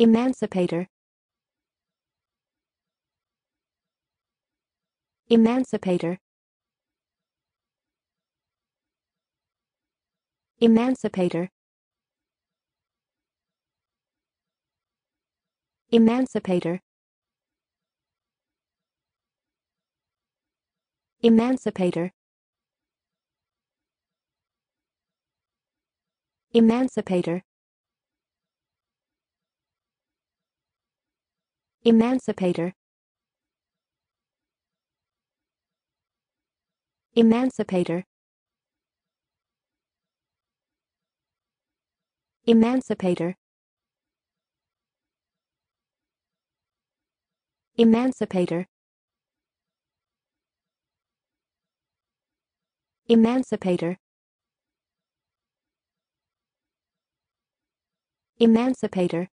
emancipator. Emancipator. Emancipator. Emancipator. Emancipator. Emancipator emancipator. Emancipator. Emancipator. Emancipator. Emancipator. Emancipator